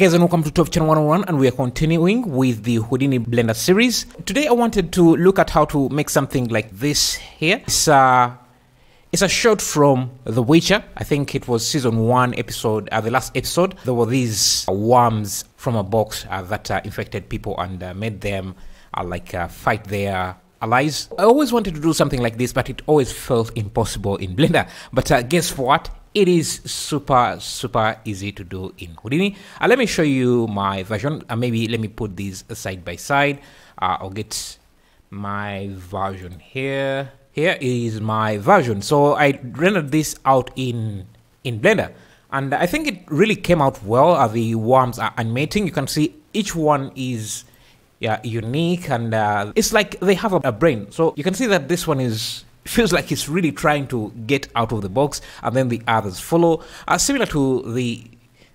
Guys and welcome to Top Channel 101 and we are continuing with the Houdini Blender series. Today I wanted to look at how to make something like this here. It's, uh, it's a shot from The Witcher. I think it was season 1 episode, uh, the last episode. There were these worms from a box uh, that uh, infected people and uh, made them uh, like fight their allies. I always wanted to do something like this, but it always felt impossible in Blender. But guess what? It is super, super easy to do in Houdini. Uh, let me show you my version. Uh, maybe let me put these side by side. Uh, I'll get my version here. Here is my version. So I rendered this out in in Blender, and I think it really came out well. Uh, the worms are animating. You can see each one is yeah unique and uh, it's like they have a, a, brain so you can see that this one is feels like it's really trying to get out of the box and then the others follow. Uh, similar to the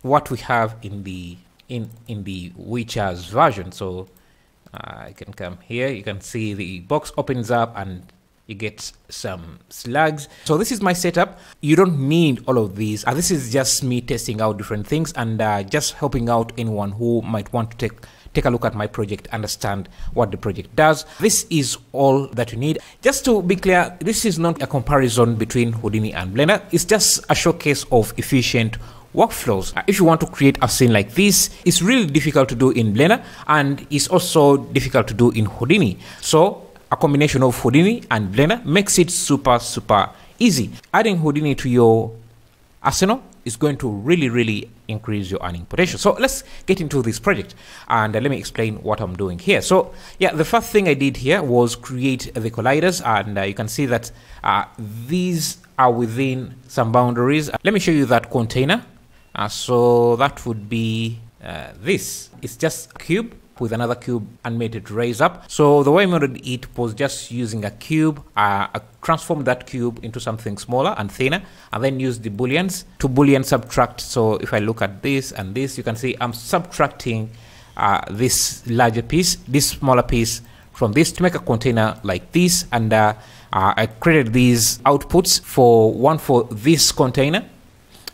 what we have in the in in the Witcher's version. So uh, I can come here you can see the box opens up and you get some slugs. So this is my setup. You don't need all of these. Uh, this is just me testing out different things and uh, just helping out anyone who might want to take take a look at my project, understand what the project does. This is all that you need. Just to be clear, this is not a comparison between Houdini and Blender. It's just a showcase of efficient workflows. If you want to create a scene like this, it's really difficult to do in Blender and it's also difficult to do in Houdini. So a combination of Houdini and Blender makes it super, super easy. Adding Houdini to your arsenal is going to really, really increase your earning potential. So let's get into this project and uh, let me explain what I'm doing here. So yeah, the first thing I did here was create the colliders and uh, you can see that uh, these are within some boundaries. Let me show you that container. Uh, so that would be uh, this. It's just cube with another cube and made it raise up. So the way I modeled it was just using a cube, uh, I transformed that cube into something smaller and thinner, and then use the booleans to boolean subtract. So if I look at this and this, you can see I'm subtracting uh, this larger piece, this smaller piece from this to make a container like this. And uh, uh I created these outputs for one for this container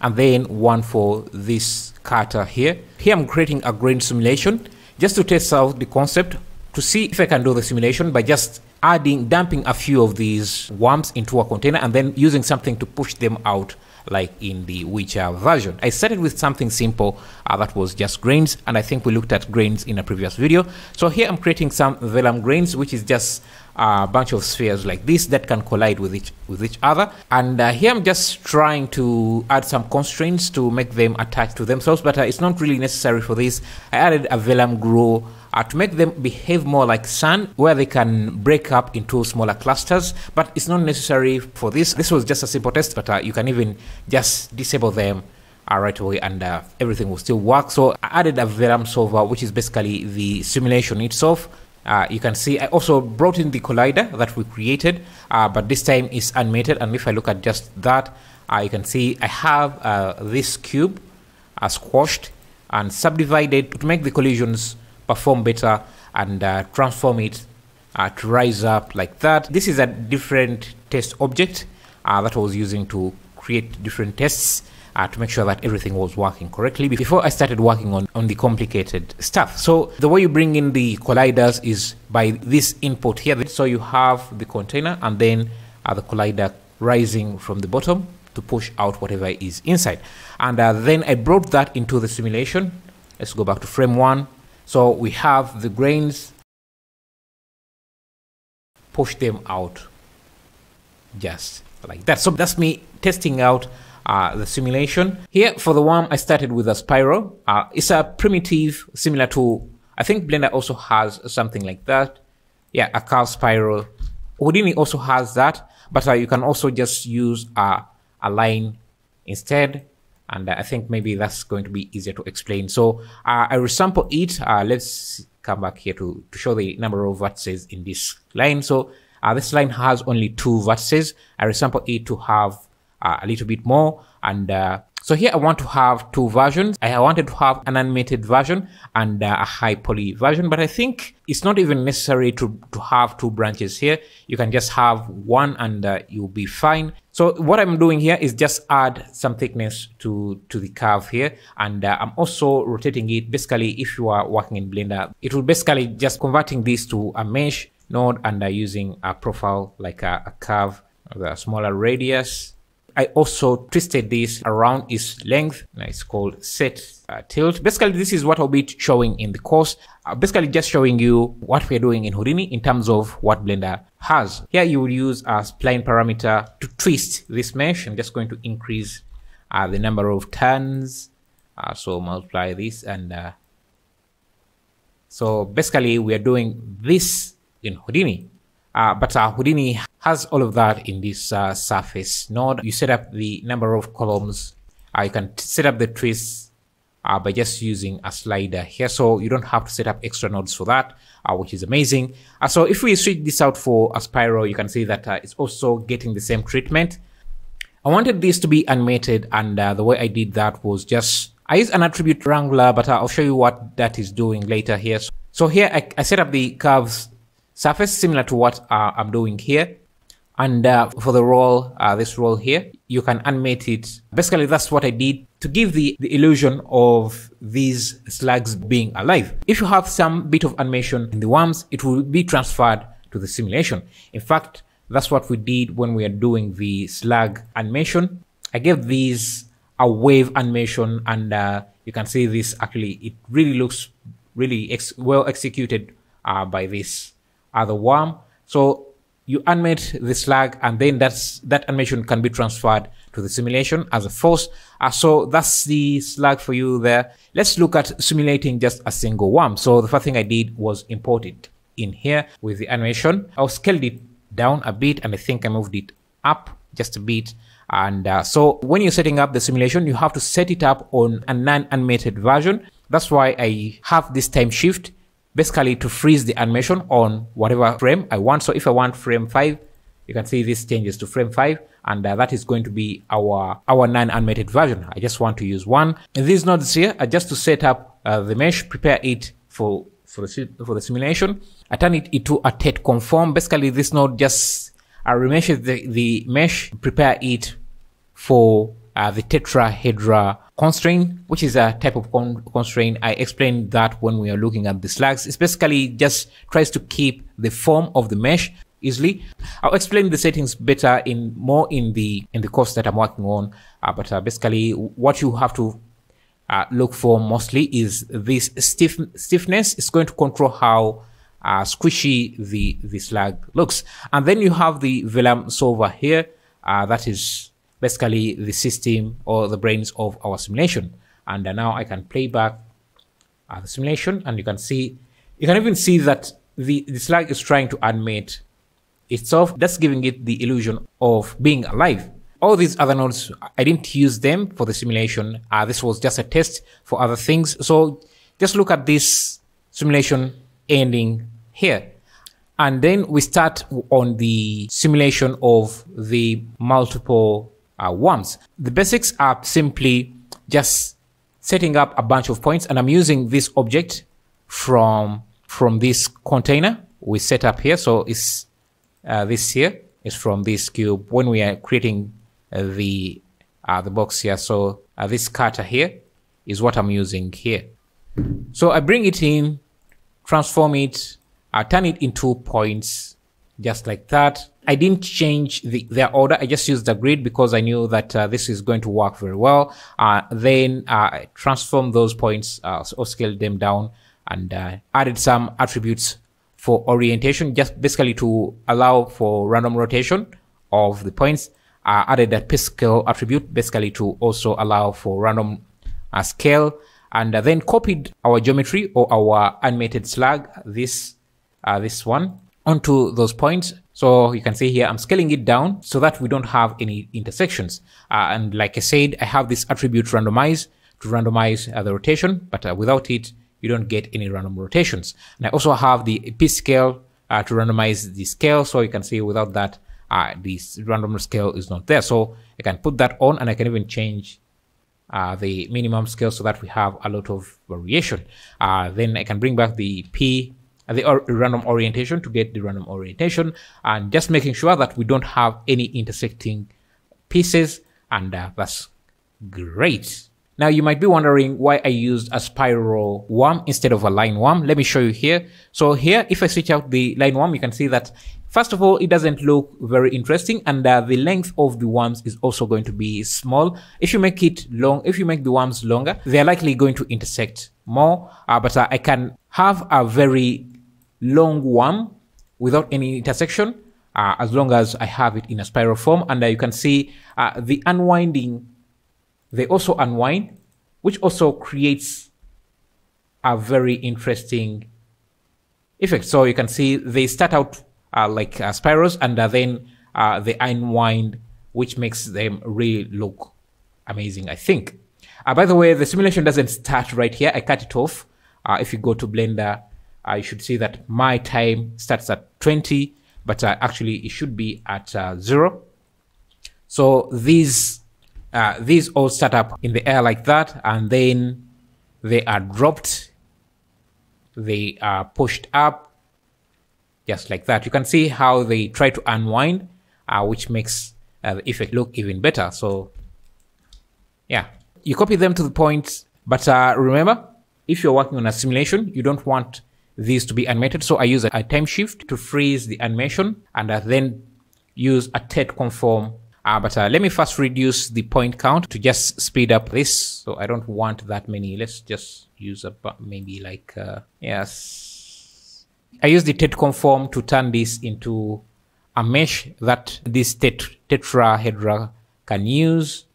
and then one for this cutter here. Here I'm creating a grain simulation just to test out the concept to see if I can do the simulation by just adding, dumping a few of these worms into a container and then using something to push them out like in the Witcher version. I started with something simple uh, that was just grains and I think we looked at grains in a previous video. So here I'm creating some vellum grains which is just a bunch of spheres like this that can collide with each with each other. And uh, here I'm just trying to add some constraints to make them attach to themselves but uh, it's not really necessary for this. I added a vellum grow uh, to make them behave more like sand where they can break up into smaller clusters but it's not necessary for this. This was just a simple test but uh, you can even just disable them uh, right away and uh, everything will still work. So I added a vellum solver which is basically the simulation itself uh, you can see I also brought in the collider that we created, uh, but this time is animated. And if I look at just that, uh, you can see I have uh, this cube uh, squashed and subdivided to make the collisions perform better and uh, transform it to rise up like that. This is a different test object that I was using to create different tests uh, to make sure that everything was working correctly before I started working on, on the complicated stuff. So the way you bring in the colliders is by this input here. So you have the container and then uh, the collider rising from the bottom to push out whatever is inside. And uh, then I brought that into the simulation. Let's go back to frame one. So we have the grains, push them out just like that. So that's me testing out uh, the simulation. Here for the one, I started with a spiral. Uh, it's a primitive similar to, I think Blender also has something like that. Yeah, a Carl spiral. Houdini also has that, but uh, you can also just use uh, a line instead. And I think maybe that's going to be easier to explain. So uh, I resample it. Uh, let's come back here to, to show the number of vertices in this line. So uh, this line has only two vertices. I resample it to have uh, a little bit more and uh, So here I want to have two versions. I wanted to have an animated version and uh, a high poly version, but I think it's not even necessary to, to have two branches here. You can just have one and uh, you'll be fine. So what I'm doing here is just add some thickness to, to the curve here. And uh, I'm also rotating it. Basically, if you are working in Blender, it will basically just converting this to a mesh node and uh, using a profile like a, a curve, a smaller radius I also twisted this around its length. Now it's called set uh, tilt. Basically, this is what I'll be showing in the course. Uh, basically, just showing you what we're doing in Houdini in terms of what Blender has. Here, you will use a spline parameter to twist this mesh. I'm just going to increase uh, the number of turns. Uh, so multiply this and uh, so basically we are doing this in Houdini. Uh, but Houdini has all of that in this uh, surface node. You set up the number of columns. Uh, you can set up the twists uh, by just using a slider here. So you don't have to set up extra nodes for that, uh, which is amazing. so if we switch this out for a spiral, you can see that it's also getting the same treatment. I wanted this to be animated and the way I did that was just I use an attribute wrangler, but I'll show you what that is doing later here. So here I, I set up the curves surface similar to what uh, I'm doing here. And uh, for the roll, uh, this roll here, you can animate it. Basically, that's what I did to give the, the illusion of these slugs being alive. If you have some bit of animation in the worms, it will be transferred to the simulation. In fact, that's what we did when we are doing the slug animation. I gave these a wave animation and uh, you can see this actually, it really looks really ex well executed uh, by this other worm. So you animate the slug and then that's that animation can be transferred to the simulation as a force. Uh, so that's the slug for you there. Let's look at simulating just a single worm. So the first thing I did was import it in here with the animation. I scaled it down a bit and I think I moved it up just a bit. And uh, so when you're setting up the simulation, you have to set it up on a non-animated version. That's why I have this time shift basically to freeze the animation on whatever frame I want. So if I want frame 5, you can see this changes to frame 5 and uh, that is going to be our our non-animated version. I just want to use one. And these nodes here are just to set up uh, the mesh, prepare it for for the, for the simulation. I turn it into a Tet conform. Basically, this node just uh, remeshes the, the mesh, prepare it for uh, the tetrahedra constraint, which is a type of con constraint. I explained that when we are looking at the slugs. It's basically just tries to keep the form of the mesh easily. I'll explain the settings better in more in the in the course that I'm working on. Uh, but uh, basically, what you have to uh, look for mostly is this stiff stiffness. It's going to control how uh, squishy the the slug looks. And then you have the Vellum solver here. Uh, that is basically the system or the brains of our simulation. And uh, now I can play back uh, the simulation and you can see, you can even see that the, the slug is trying to animate itself. That's giving it the illusion of being alive. All these other nodes, I didn't use them for the simulation. Uh, this was just a test for other things. So just look at this simulation ending here. And then we start on the simulation of the multiple uh, worms. The basics are simply just setting up a bunch of points and I'm using this object from from this container we set up here. So it's uh, this here is from this cube when we are creating uh, the uh, the box here. So uh, this cutter here is what I'm using here. So I bring it in, transform it, I turn it into points just like that. I didn't change the, their order. I just used the grid because I knew that uh, this is going to work very well. Uh, then uh, I transformed those points uh, or scaled them down and uh, added some attributes for orientation, just basically to allow for random rotation of the points. I added a scale attribute basically to also allow for random uh, scale and then copied our geometry or our animated slug, this, this one onto those points. So you can see here, I'm scaling it down so that we don't have any intersections. Uh, and like I said, I have this attribute randomize to randomize uh, the rotation, but uh, without it, you don't get any random rotations. And I also have the P scale uh, to randomize the scale. So you can see without that, uh, this random scale is not there. So I can put that on and I can even change uh, the minimum scale so that we have a lot of variation. Then I can bring back the P, the or random orientation to get the random orientation and just making sure that we don't have any intersecting pieces and uh, that's great. Now you might be wondering why I used a spiral worm instead of a line worm. Let me show you here. So here, if I switch out the line worm, you can see that first of all, it doesn't look very interesting and uh, the length of the worms is also going to be small. If you make it long, if you make the worms longer, they're likely going to intersect more, uh, but uh, I can have a very long worm without any intersection uh, as long as I have it in a spiral form. And uh, you can see uh, the unwinding they also unwind, which also creates a very interesting effect. So you can see they start out uh, like uh, spirals and uh, then they unwind, which makes them really look amazing, I think. By the way, the simulation doesn't start right here. I cut it off. If you go to Blender, you should see that my time starts at 20, but actually it should be at zero. So these uh, these all start up in the air like that and then they are dropped. They are pushed up just like that. You can see how they try to unwind uh, which makes uh, the effect look even better. So yeah. You copy them to the point but uh, remember if you're working on a simulation you don't want these to be animated so i use a, time shift to freeze the animation and uh, then use a tet conform uh, but uh, let me first reduce the point count to just speed up this. So I don't want that many. Let's just use about maybe like, uh, yes. I use the tet conform to turn this into a mesh that this tet tetrahedra can use.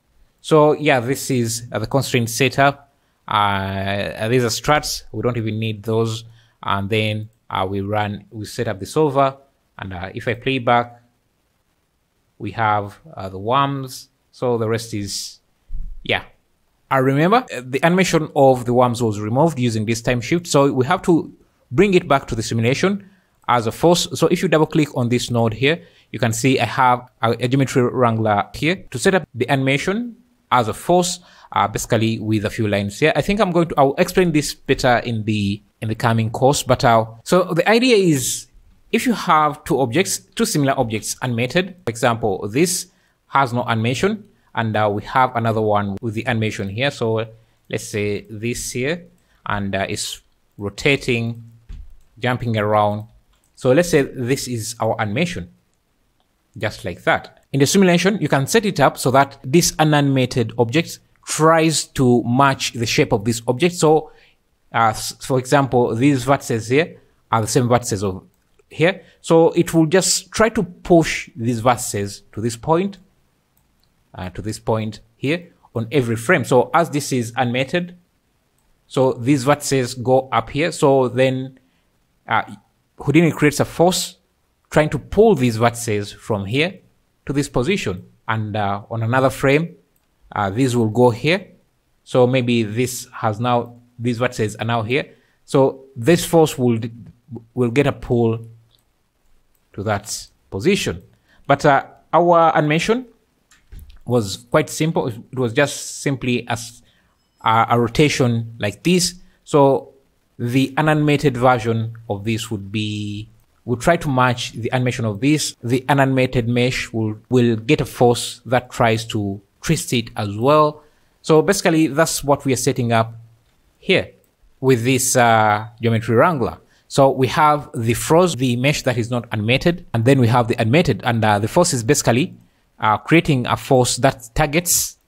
So yeah, this is the constraint setup. Uh, these are struts. We don't even need those. And then uh, we run, we set up the solver. And uh, if I play back, we have uh, the worms. So the rest is, yeah. I remember uh, the animation of the worms was removed using this time shift. So we have to bring it back to the simulation as a force. So if you double click on this node here, you can see I have a, geometry wrangler here to set up the animation as a force, uh, basically with a few lines here. I think I'm going to, I'll explain this better in the, in the coming course, but, uh, so the idea is if you have two objects, two similar objects animated, for example, this has no animation and uh, we have another one with the animation here. So let's say this here and uh, it's rotating, jumping around. So let's say this is our animation, just like that. In the simulation, you can set it up so that this unanimated object tries to match the shape of this object. So, uh, for example, these vertices here are the same vertices of here. So it will just try to push these vertices to this point, uh, to this point here on every frame. So as this is animated, so these vertices go up here. So then uh, Houdini creates a force trying to pull these vertices from here to this position. And uh, on another frame, uh, these will go here. So maybe this has now, these vertices are now here. So this force will, will get a pull to that position. But uh, our animation was quite simple. It was just simply as a, a rotation like this. So the unanimated version of this would be we'll try to match the animation of this. The unanimated mesh will, will get a force that tries to twist it as well. So basically, that's what we are setting up here with this uh, geometry wrangler. So we have the froze, the mesh that is not animated, and then we have the animated. And uh, the force is basically uh, creating a force that targets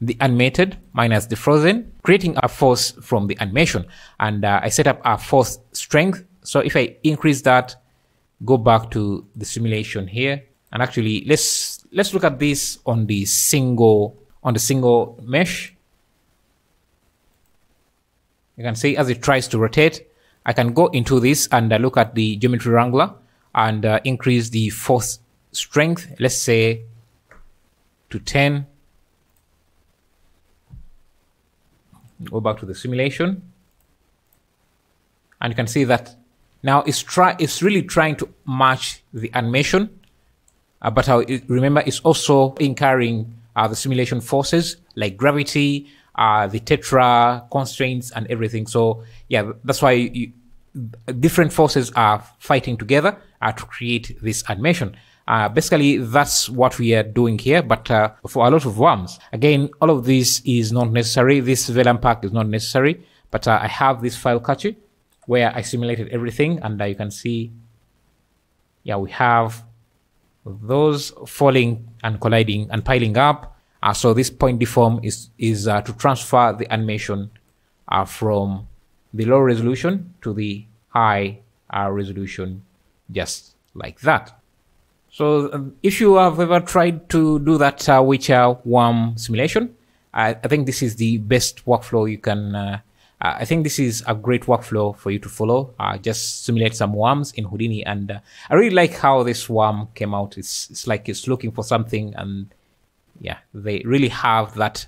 the animated minus the frozen, creating a force from the animation. And uh, I set up a force strength. So if I increase that, go back to the simulation here, and actually let's let's look at this on the single on the single mesh. You can see as it tries to rotate, I can go into this and uh, look at the geometry wrangler and uh, increase the force strength, let's say to 10. Go back to the simulation. And you can see that now it's try it's really trying to match the animation, uh, but uh, remember it's also incurring uh, the simulation forces like gravity uh, the tetra constraints and everything. So yeah, that's why you, different forces are fighting together uh, to create this animation. Uh, basically, that's what we are doing here, but uh, for a lot of worms. Again, all of this is not necessary. This Vellum pack is not necessary, but uh, I have this file cache where I simulated everything, and uh, you can see, yeah, we have those falling and colliding and piling up. Uh, so this point deform is is uh, to transfer the animation from the low resolution to the high resolution, just like that. So um, if you have ever tried to do that uh, Witcher worm simulation, I, I, think this is the best workflow you can. Uh, uh, I think this is a great workflow for you to follow. Uh, just simulate some worms in Houdini, and uh, I really like how this worm came out. It's it's like it's looking for something, and yeah, they really have that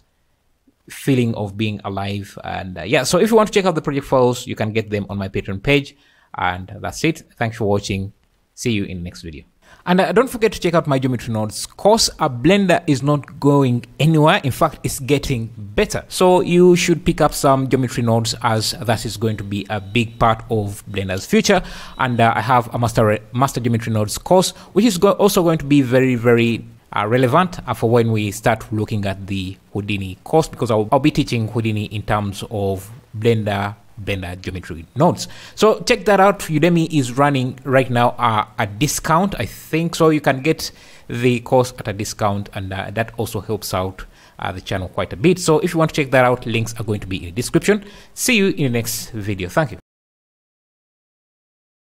feeling of being alive. And uh, yeah, so if you want to check out the project files, you can get them on my Patreon page. And that's it. Thanks for watching. See you in the next video. And uh, don't forget to check out my geometry nodes course. A Blender is not going anywhere. In fact, it's getting better. So you should pick up some geometry nodes as that is going to be a big part of Blender's future. And uh, I have a master master geometry nodes course, which is go also going to be very, very relevant for when we start looking at the Houdini course because I'll, I'll be teaching Houdini in terms of Blender Blender geometry nodes. So check that out. Udemy is running right now uh, a discount, I think. So you can get the course at a discount, and uh, that also helps out uh, the channel quite a bit. So if you want to check that out, links are going to be in the description. See you in the next video. Thank you.